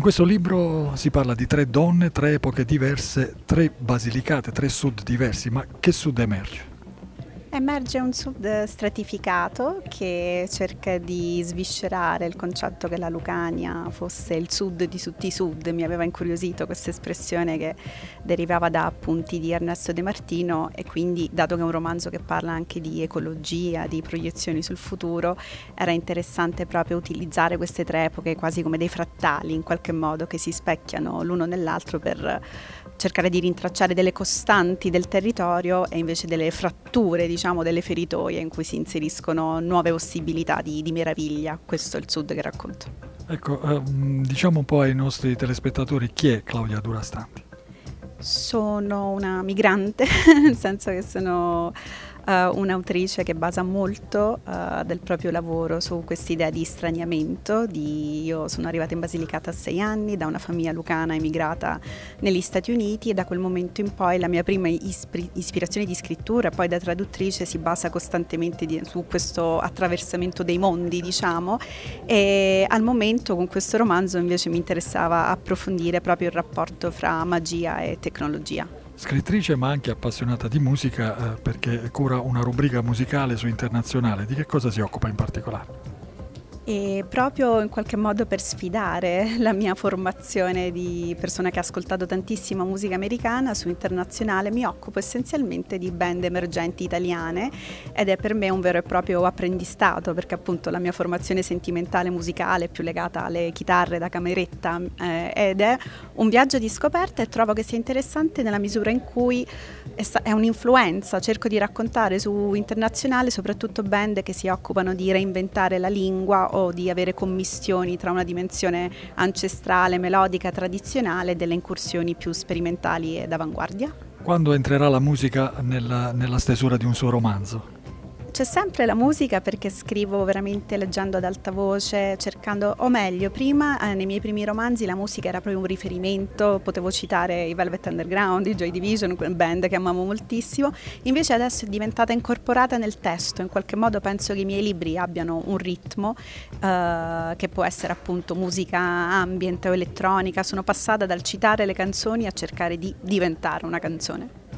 In questo libro si parla di tre donne, tre epoche diverse, tre basilicate, tre sud diversi, ma che sud emerge? Emerge un sud stratificato che cerca di sviscerare il concetto che la Lucania fosse il sud di tutti i sud. Mi aveva incuriosito questa espressione che derivava da appunti di Ernesto De Martino e quindi, dato che è un romanzo che parla anche di ecologia, di proiezioni sul futuro, era interessante proprio utilizzare queste tre epoche quasi come dei frattali in qualche modo che si specchiano l'uno nell'altro per cercare di rintracciare delle costanti del territorio e invece delle fratture, diciamo, delle feritoie in cui si inseriscono nuove possibilità di, di meraviglia. Questo è il sud che racconto. Ecco, um, diciamo un po' ai nostri telespettatori chi è Claudia Durastanti? Sono una migrante, nel senso che sono uh, un'autrice che basa molto uh, del proprio lavoro su quest'idea di straniamento. Di, io sono arrivata in Basilicata a sei anni da una famiglia lucana emigrata negli Stati Uniti e da quel momento in poi la mia prima ispri- ispirazione di scrittura, poi da traduttrice, si basa costantemente di, su questo attraversamento dei mondi, diciamo, e al momento con questo romanzo invece mi interessava approfondire proprio il rapporto fra magia e tecnologia. Scrittrice ma anche appassionata di musica eh, perché cura una rubrica musicale su Internazionale. Di che cosa si occupa in particolare? E proprio in qualche modo per sfidare la mia formazione di persona che ha ascoltato tantissima musica americana su internazionale mi occupo essenzialmente di band emergenti italiane ed è per me un vero e proprio apprendistato perché appunto la mia formazione sentimentale musicale è più legata alle chitarre da cameretta eh, ed è un viaggio di scoperta e trovo che sia interessante nella misura in cui è, un'influenza, cerco di raccontare su internazionale soprattutto band che si occupano di reinventare la lingua o di avere commissioni tra una dimensione ancestrale, melodica, tradizionale e delle incursioni più sperimentali ed avanguardia. Quando entrerà la musica nella, nella stesura di un suo romanzo? C'è sempre la musica perché scrivo veramente leggendo ad alta voce, cercando, o meglio, prima eh, nei miei primi romanzi la musica era proprio un riferimento, potevo citare i Velvet Underground, i Joy Division, band che amavo moltissimo, invece adesso è diventata incorporata nel testo, in qualche modo penso che i miei libri abbiano un ritmo eh, che può essere appunto musica ambient o elettronica, sono passata dal citare le canzoni a cercare di diventare una canzone.